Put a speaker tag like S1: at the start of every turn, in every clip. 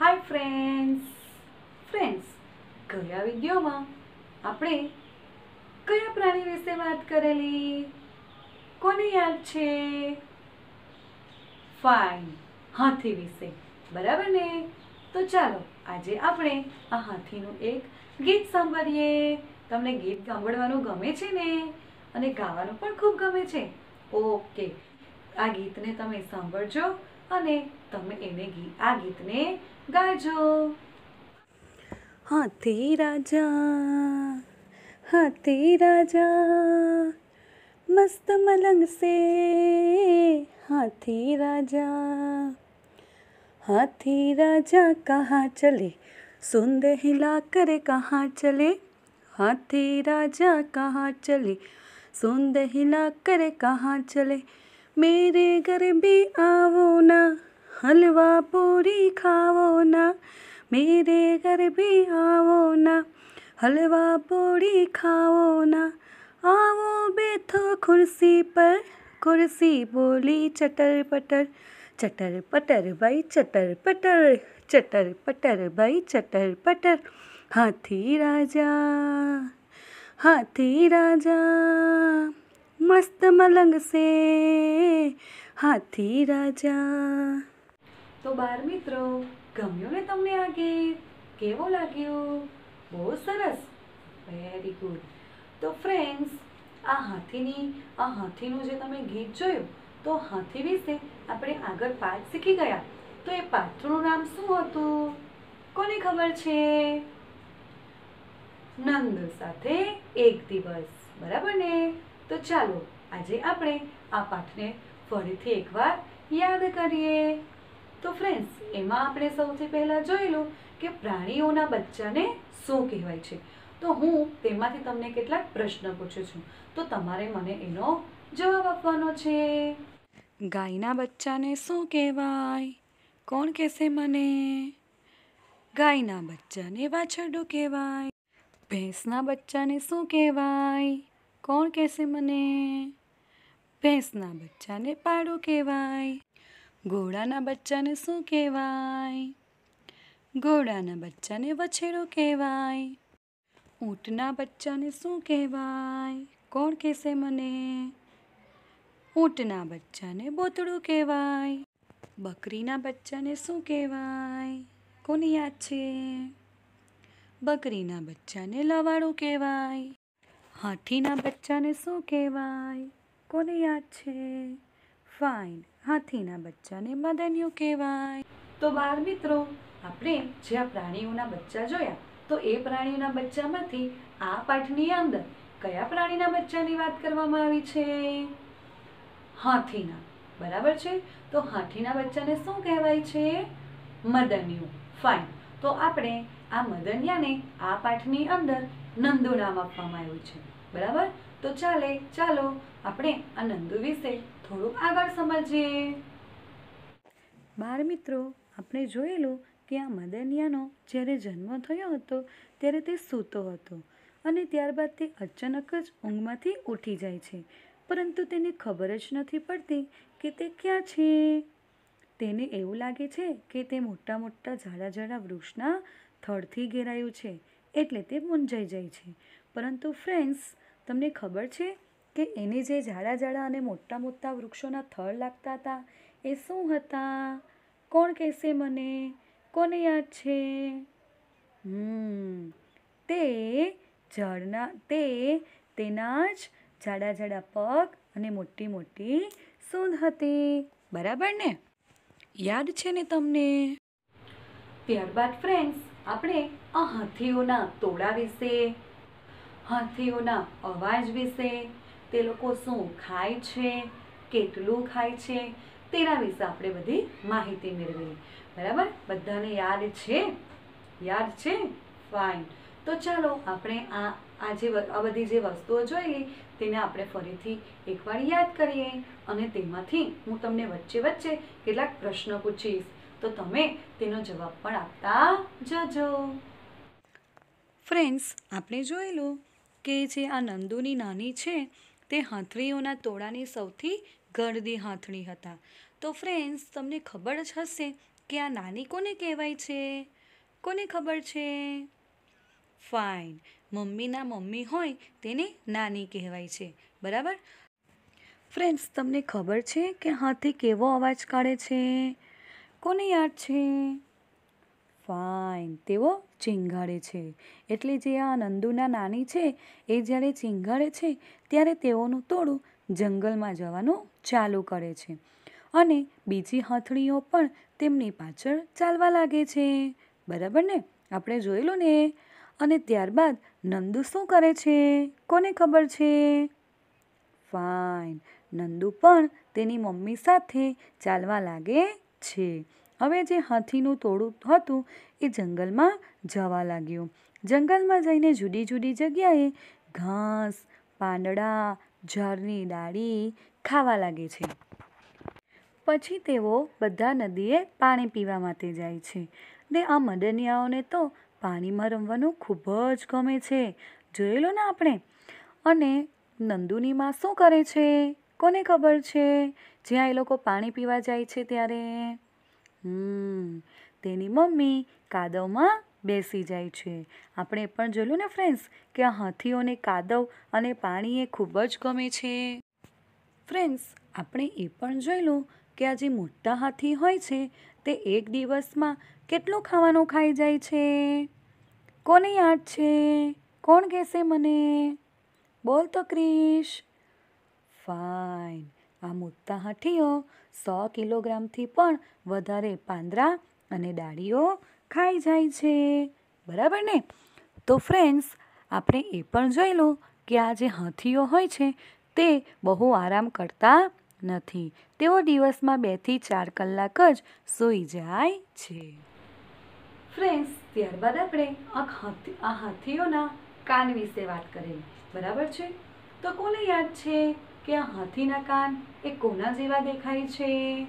S1: Hi friends friends ગયા વિડીયોમાં આપણે કયા પ્રાણી વિશે વાત કરેલી? કોને યાદ છે? ફાઇન હાથી વિશે. બરાબર ને? તો ચાલો, આજે આપણે આ હાથીનું એક ગીત સાંભળીએ. તમને ગીત સાંભળવાનું ગમે છે ને? અને ગાવાનું પણ ખૂબ ગમે છે. ઓકે આ ગીતને તમે સાંભળજો. અને તમે એને ગી આ ગીતને ગાજો હાથી રાજા હાથી રાજા મસ્ત મલંગ સે હાથી રાજા हाथी राजा कहाँ चले सुंद हिला कर कहाँ चले हाथी राजा कहाँ चले सुंद हिला कर कहाँ चले मेरे घर भी आओ ना, हलवा पूरी खाओ ना, मेरे घर भी आओ ना, हलवा पूरी खाओ ना। आओ बैठो कुर्सी पर, कुर्सी बोली चटर पटर चटर पटर भाई चटर पटर चटर पटर भाई चटर पटर, हाथी राजा हाथी राजा। મસ્ત મલંગશે. હાથી રાજા. તો બાર મિત્રો, ગમ્યું ને તમને આ ગીત? કેવો લાગ્યો? બહુ સરસ. વેરી ગુડ તો ફ્રેન્ડ્સ આ હાથીની, આ હાથીનું જે તમે ગીત જોયું, તો હાથી વિશે આપણે આગળ પાઠ શીખી ગયા. તો એ પાત્રનું નામ શું હતું? કોને ખબર છે? નંદ સાથે એક દિવસ. બરાબર ને? તો ચાલો આજે આપણે આ પાઠને ફરીથી એકવાર યાદ કરીએ. તો ફ્રેન્ડ્સ એમાં આપણે સૌથી પહેલાં જોયેલું કે પ્રાણીઓના બચ્ચાને શું કહેવાય છે. તો હું તેમાંથી તમને કેટલાક પ્રશ્ન પૂછું છું. તો તમારે મને એનો જવાબ આપવાનો છે. ગાયના બચ્ચાને શું કહેવાય? કોણ કહેશે મને? ગાયના બચ્ચાને વાછરડું કહેવાય. ભેંસના બચ્ચાને શું કહેવાય? કોણ કહેશે મને? ભેંસના બચ્ચાને પાડું કહેવાય. ઘોડાના બચ્ચાને શું કહેવાય? ઘોડાના બચ્ચાને વછેડો કહેવાય. ઊંટના બચ્ચાને શું કહેવાય? કોણ કહેશે મને? ઊંટના બચ્ચાને બોતડું કહેવાય. બકરીના બચ્ચાને શું કહેવાય? કોની યાદ છે? બકરીના બચ્ચાને લવાડું કહેવાય. હાથીના બચ્ચાને શું કહેવાય? કોને યાદ છે? ફાઇન હાથીના બચ્ચાને મદનિયું કહેવાય. તો બાર મિત્રો, આપણે જે આ પ્રાણીઓના બચ્ચા જોયા, તો એ પ્રાણીઓના બચ્ચામાંથી આ પાઠની અંદર કયા પ્રાણીના બચ્ચાની વાત કરવામાં આવી છે? હાથીના. બરાબર છે? તો હાથીના બચ્ચાને શું કહેવાય છે? મદનિયું ફાઇન તો આપણે આ મદનિયાને આ પાઠની અંદર નંદુ નામ આપવામાં આવ્યું છે. બરાબર? તો ચાલે, ચાલો આપણે આ નંદુ વિશે થોડુંક આગળ સમજીએ. બાળ મિત્રો, આપણે જોયેલું કે આ મદનિયાનો જ્યારે જન્મ થયો હતો, ત્યારે તે સૂતો હતો અને ત્યારબાદ તે અચાનક જ ઊંઘમાંથી ઉઠી જાય છે. પરંતુ તેને ખબર જ નથી પડતી કે તે ક્યાં છે. તેને એવું લાગે છે કે તે મોટા મોટા ઝાડા ઝાડા વૃક્ષના થડથી ઘેરાયું છે એટલે તે મૂંઝાઈ જાય છે. પરંતુ ફ્રેન્ડ્સ, તમને ખબર છે કે એને જે ઝાડા ઝાડા અને મોટા મોટા વૃક્ષોના થડ લાગતા હતા, એ શું હતા? કોણ કહેશે મને? કોને યાદ છે? હમ, તે ઝાડના, તે તેના જ જાડા જાડા પગ અને મોટી મોટી સૂંધ હતી. બરાબર ને? યાદ છે ને તમને? ત્યારબાદ ફ્રેન્ડ્સ આપણે આ હાથીઓના તોડા વિશે, હાથીઓના અવાજ વિશે, તે લોકો શું ખાય છે, કેટલું ખાય છે, તેના વિશે આપણે બધી માહિતી મેળવી બરાબર? બધાને યાદ છે? યાદ છે? ફાઇન તો ચાલો આપણે આ આ જે આ બધી જે વસ્તુઓ જોઈ તેને આપણે ફરીથી એકવાર યાદ કરીએ અને તેમાંથી હું તમને વચ્ચે વચ્ચે કેટલાક પ્રશ્નો પૂછીશ. તો તમે તેનો જવાબ પણ આપતા જજો. ફ્રેન્ડ્સ, આપણે જોયેલું કે જે આ નંદુની નાની છે, તે હાથણીઓના તોડાની સૌથી ગરદી હાથણી હતા. તો ફ્રેન્ડ્સ, તમને ખબર જ હશે કે આ નાની કોને કહેવાય છે? કોને ખબર છે? ફાઇન, મમ્મીના મમ્મી હોય તેને નાની કહેવાય છે, બરાબર? ફ્રેન્ડ્સ, તમને ખબર છે કે હાથી કેવો અવાજ કાઢે છે? કોને યાદ છે? ફાઇન તેઓ ચીંગાડે છે. એટલે જે આ નંદુના નાની છે, એ જ્યારે ચીંગાડે છે, ત્યારે તેઓનું ટોળું જંગલમાં જવાનું ચાલુ કરે છે. અને બીજી હથળીઓ પણ તેમની પાછળ ચાલવા લાગે છે. બરાબર ને? આપણે જોયેલું ને? અને ત્યારબાદ નંદુ શું કરે છે? કોને ખબર છે? ફાઇન નંદુ પણ તેની મમ્મી સાથે ચાલવા લાગે છે. હવે જે હાથીનું ટોળું હતું એ જંગલમાં જવા લાગ્યું. જંગલમાં જઈને જુદી જુદી જગ્યાએ ઘાસ, પાંદડા, ઝાડની ડાળી ખાવા લાગે છે. પછી તેઓ બધા નદીએ પાણી પીવા માટે જાય છે ને આ મદનિયાઓને તો પાણીમાં રમવાનું ખૂબ જ ગમે છે. જોયેલું ને આપણે? અને નંદુની માં શું કરે છે? કોને ખબર છે? જ્યાં એ લોકો પાણી પીવા જાય છે ત્યારે? તેની મમ્મી કાદવમાં બેસી જાય છે. આપણે પણ જોયું ને ફ્રેન્ડ્સ કે આ હાથીઓને કાદવ અને પાણી એ ખૂબ જ ગમે છે. ફ્રેન્ડ્સ આપણે એ પણ જોયેલું કે આ જે મોટા હાથી હોય છે, તે એક દિવસમાં કેટલું ખાવાનું ખાઈ જાય છે? કોને યાદ છે? કોણ કહેશે મને? બોલ તો ક્રિશ. ફાઇન આ મોટા હાથીઓ સો કિલોગ્રામથી પણ વધારે પાંદરા અને ડાળીઓ ખાઈ જાય છે. બરાબર ને? તો ફ્રેન્ડ્સ આપણે એ પણ જોઈ લો કે આ જે હાથીઓ હોય છે, તે બહુ આરામ કરતા નથી. તેઓ દિવસમાં બેથી ચાર કલાક જ સૂઈ જાય છે. ફ્રેન્ડ્સ ત્યારબાદ આપણે આ હાથી આ હાથીઓના કાન વિશે વાત કરેલી બરાબર છે? તો કોને યાદ છે? કે આ હાથીના કાન એ કોના જેવા દેખાય છે?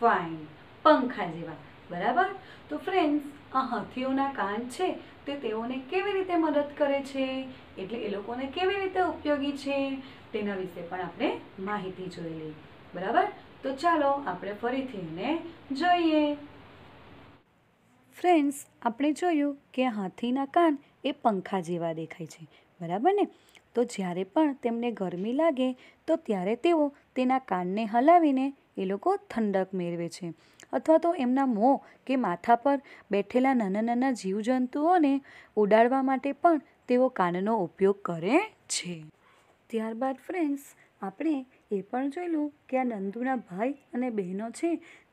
S1: ફાઇન પંખા જેવા. બરાબર? તો ફ્રેન્ડ્સ આ હાથીઓના કાન છે તે તેઓને કેવી રીતે મદદ કરે છે? એટલે એ લોકોને કેવી રીતે ઉપયોગી છે? તેના વિશે પણ આપણે માહિતી જોઈ લઈ બરાબર? તો ચાલો આપણે ફરીથી એને જોઈએ. ફ્રેન્ડ્સ આપણે જોયું કે હાથીના કાન એ પંખા જેવા દેખાય છે. બરાબર ને? તો જ્યારે પણ તેમને ગરમી લાગે, તો ત્યારે તેઓ તેના કાનને હલાવીને એ લોકો ઠંડક મેળવે છે. અથવા તો એમના મોં કે માથા પર બેઠેલા નાના નાના જીવજંતુઓને ઉડાડવા માટે પણ તેઓ કાનનો ઉપયોગ કરે છે. ત્યારબાદ ફ્રેન્ડ્સ, આપણે એ પણ જોયેલું કે આ નંદુના ભાઈ અને બહેનો છે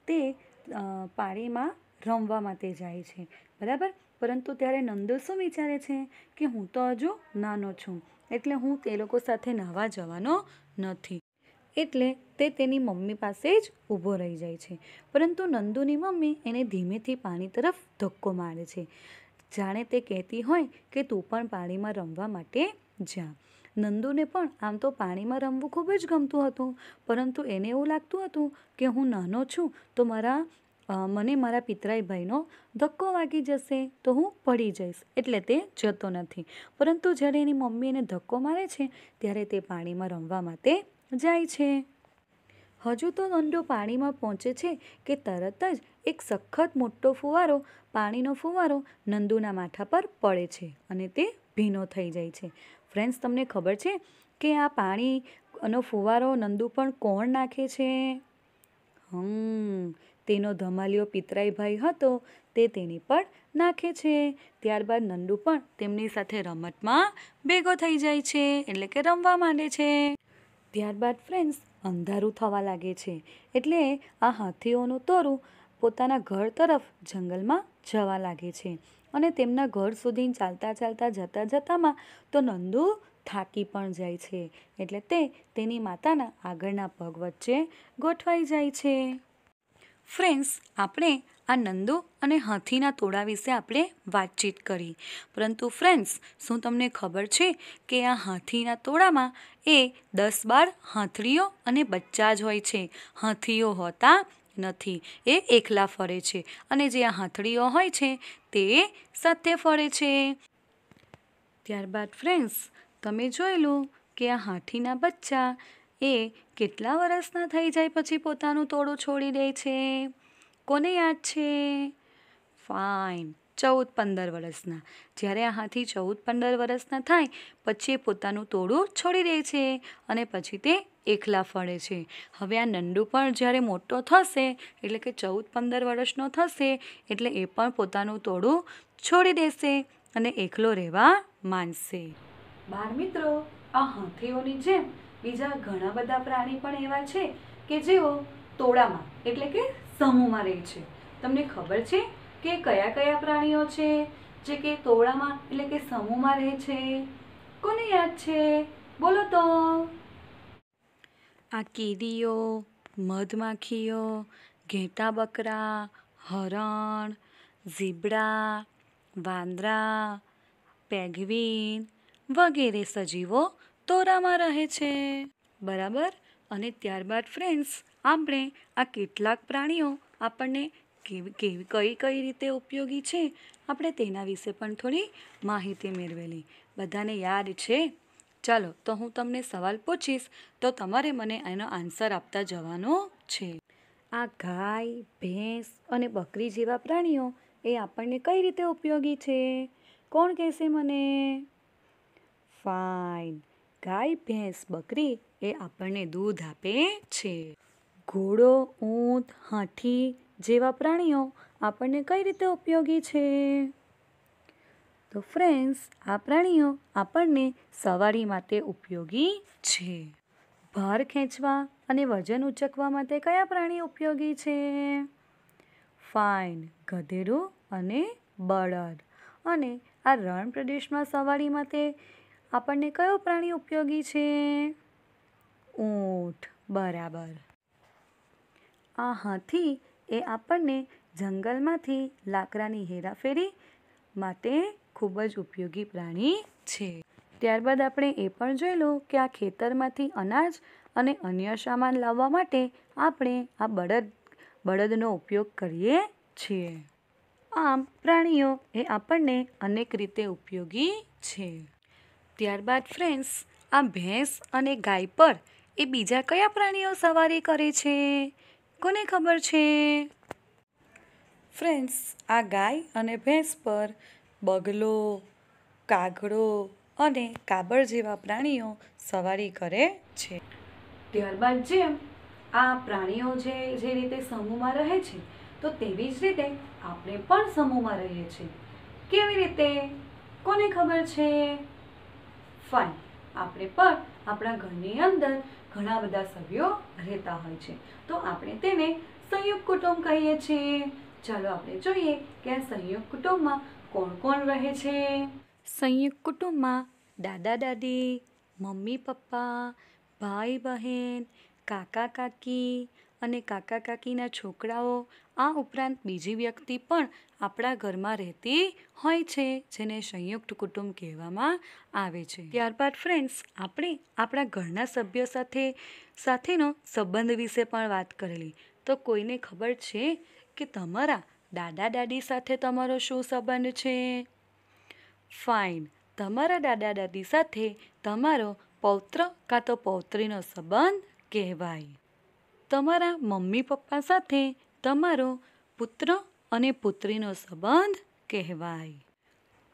S1: તે પાણીમાં રમવા માટે જાય છે. બરાબર? પરંતુ ત્યારે નંદુ શું વિચારે છે કે હું તો હજુ નાનો છું. એટલે હું તે લોકો સાથે નાહવા જવાનો નથી. એટલે તે તેની મમ્મી પાસે જ ઊભો રહી જાય છે. પરંતુ નંદુની મમ્મી એને ધીમેથી પાણી તરફ ધક્કો મારે છે. જાણે તે કહેતી હોય કે તું પણ પાણીમાં રમવા માટે જા. નંદુને પણ આમ તો પાણીમાં રમવું ખૂબ જ ગમતું હતું. પરંતુ એને એવું લાગતું હતું કે હું નાનો છું તો મારા મને મારા પિતરાઈ ભાઈનો ધક્કો વાગી જશે તો હું પડી જઈશ. એટલે તે જતો નથી. પરંતુ જ્યારે એની મમ્મી એને ધક્કો મારે છે, ત્યારે તે પાણીમાં રમવા માટે જાય છે. હજુ તો નંદુ પાણીમાં પહોંચે છે કે તરત જ એક સખત મોટો ફુવારો, પાણીનો ફુવારો નંદુના માથા પર પડે છે અને તે ભીનો થઈ જાય છે. ફ્રેન્ડ્સ, તમને ખબર છે કે આ પાણીનો ફુવારો નંદુ પણ કોણ નાખે છે? હમ તેનો ધમાલિયો પિતરાઈ ભાઈ હતો, તે તેની પર નાખે છે. ત્યારબાદ નંદુ પણ તેમની સાથે રમતમાં ભેગો થઈ જાય છે, એટલે કે રમવા માંડે છે. ત્યારબાદ ફ્રેન્ડ્સ અંધારું થવા લાગે છે, એટલે આ હાથીઓનું તોરું પોતાના ઘર તરફ જંગલમાં જવા લાગે છે અને તેમના ઘર સુધી ચાલતા ચાલતા જતા જતામાં તો નંદુ થાકી પણ જાય છે, એટલે તે તેની માતાના આગળના પગ વચ્ચે ગોઠવાઈ જાય છે. ફ્રેન્ડ્સ આપણે આ નંદુ અને હાથીના તોડા વિશે આપણે વાતચીત કરી. પરંતુ ફ્રેન્ડ્સ શું તમને ખબર છે કે આ હાથીના તોડામાં એ દસ બાર હાથડીઓ અને બચ્ચા જ હોય છે? હાથીઓ હોતા નથી. એ એકલા ફરે છે. અને જે આ હાથડીઓ હોય છે, તે સાથે ફરે છે. ત્યારબાદ ફ્રેન્ડ્સ તમે જોયેલું કે આ હાથીના બચ્ચા એ કેટલા વર્ષના થઈ જાય પછી પોતાનું તોડું છોડી દે છે? કોને યાદ છે? ફાઇન, ચૌદ પંદર વર્ષના જ્યારે આ હાથી ચૌદ પંદર વર્ષના થાય, પછી એ પોતાનું તોડું છોડી દે છે અને પછી તે એકલા ફળે છે. હવે આ નંડુ પણ જ્યારે મોટો થશે, એટલે કે ચૌદ પંદર વર્ષનો થશે, એટલે એ પણ પોતાનું તોડું છોડી દેશે અને એકલો રહેવા માનશે. બાર મિત્રો, આ હાથીઓની જેમ બીજા ઘણા બધા પ્રાણી પણ એવા છે કે જેઓ તોડામાં, એટલે કે સમૂહમાં રહે છે. તમને ખબર છે કે કયા કયા પ્રાણીઓ છે? જે કે તોડામાં, એટલે કે સમૂહમાં રહે છે? કોને યાદ છે? બોલો તો. આ કીડીઓ મધમાખીઓ, ઘેટા બકરા, હરણ, ઝીબડા, વાંદરા, પેંગ્વિન વગેરે સજીવો તોરામાં રહે છે. બરાબર? અને ત્યારબાદ ફ્રેન્ડ્સ આપણે આ કેટલાક પ્રાણીઓ આપણને કેવી કઈ કઈ રીતે ઉપયોગી છે, આપણે તેના વિશે પણ થોડી માહિતી મેળવેલી. બધાને યાદ છે? ચાલો, તો હું તમને સવાલ પૂછીશ, તો તમારે મને એનો આન્સર આપતા જવાનો છે. આ ગાય, ભેંસ અને બકરી જેવા પ્રાણીઓ એ આપણને કઈ રીતે ઉપયોગી છે? કોણ કહેશે મને? ફાઇન ગાય, ભેંસ, બકરી એ આપણને દૂધ આપે છે. ઘોડો, ઊંટ, હાથી જેવા પ્રાણીઓ આપણને કઈ રીતે ઉપયોગી છે? તો ફ્રેન્ડ્સ આ પ્રાણીઓ આપણને સવારી માટે ઉપયોગી છે. ભાર ખેંચવા અને વજન ઉચકવા માટે કયા પ્રાણી ઉપયોગી છે? ફાઇન, ગધેડું અને બળદ. અને આ રણ પ્રદેશમાં સવારી માટે આપણને કયો પ્રાણી ઉપયોગી છે? ઊંટ. બરાબર. આ હાથી એ આપણને જંગલમાંથી લાકડાની હેરાફેરી માટે ખૂબ જ ઉપયોગી પ્રાણી છે. ત્યારબાદ આપણે એ પણ જોયેલું કે આ ખેતરમાંથી અનાજ અને અન્ય સામાન લાવવા માટે આપણે આ બળદ, બળદનો ઉપયોગ કરીએ છીએ. આમ પ્રાણીઓ એ આપણને અનેક રીતે ઉપયોગી છે. ત્યારબાદ ફ્રેન્ડ્સ, આ ભેંસ અને ગાય પર એ બીજા કયા પ્રાણીઓ સવારી કરે છે? કોને ખબર છે? ફ્રેન્ડ્સ, આ ગાય અને ભેંસ પર બગલો, કાગડો અને કાબર જેવા પ્રાણીઓ સવારી કરે છે. ત્યારબાદ જેમ આ પ્રાણીઓ જે જે રીતે સમૂહમાં રહે છે, તો તેવી જ રીતે આપણે પણ સમૂહમાં રહીએ છીએ. કેવી રીતે? કોને ખબર છે? ફાઇન આપણે પણ આપણા ઘરની અંદર ઘણા બધા સભ્યો રહેતા હોય છે. તો આપણે તેને સંયુક્ત કુટુંબ કહીએ છીએ. ચાલો આપણે જોઈએ કે આ સંયુક્ત કુટુંબમાં કોણ કોણ રહે છે? સંયુક્ત કુટુંબમાં દાદા દાદી, મમ્મી પપ્પા, ભાઈ બહેન, કાકા કાકી અને કાકા કાકીના છોકરાઓ, આ ઉપરાંત બીજી વ્યક્તિ પણ આપણા ઘરમાં રહેતી હોય છે, જેને સંયુક્ત કુટુંબ કહેવામાં આવે છે. ત્યારબાદ ફ્રેન્ડ્સ આપણે આપણા ઘરના સભ્યો સાથે, સાથેનો સંબંધ વિશે પણ વાત કરેલી. તો કોઈને ખબર છે કે તમારા દાદા દાદી સાથે તમારો શું સંબંધ છે? ફાઇન તમારા દાદા દાદી સાથે તમારો પૌત્ર કાં તો પૌત્રીનો સંબંધ કહેવાય. તમારા મમ્મી પપ્પા સાથે તમારો પુત્ર અને પુત્રીનો સંબંધ કહેવાય.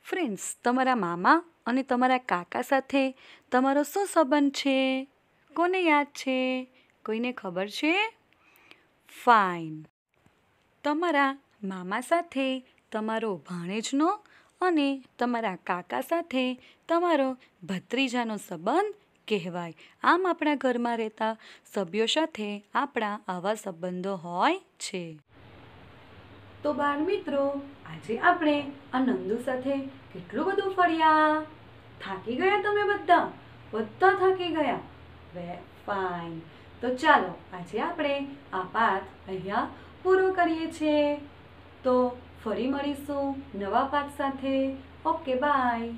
S1: ફ્રેન્ડ્સ તમારા મામા અને તમારા કાકા સાથે તમારો શું સંબંધ છે? કોને યાદ છે? કોઈને ખબર છે? ફાઇન તમારા મામા સાથે તમારો ભાણેજનો અને તમારા કાકા સાથે તમારો ભત્રીજાનો સંબંધ કહેવાય. આમ આપણા ઘરમાં રહેતા સભ્યો સાથે આપણા આવા સંબંધો હોય છે. તો બાળ મિત્રો, આજે આપણે આ નંદુ સાથે કેટલું બધું ફર્યા? થાકી ગયા તમે બધા? બધા થાકી ગયા? We fine. તો ચાલો, આજે આપણે આ પાઠ અહીંયા પૂરો કરીએ છીએ. તો ફરી મળીશું નવા પાઠ સાથે. Okay, bye.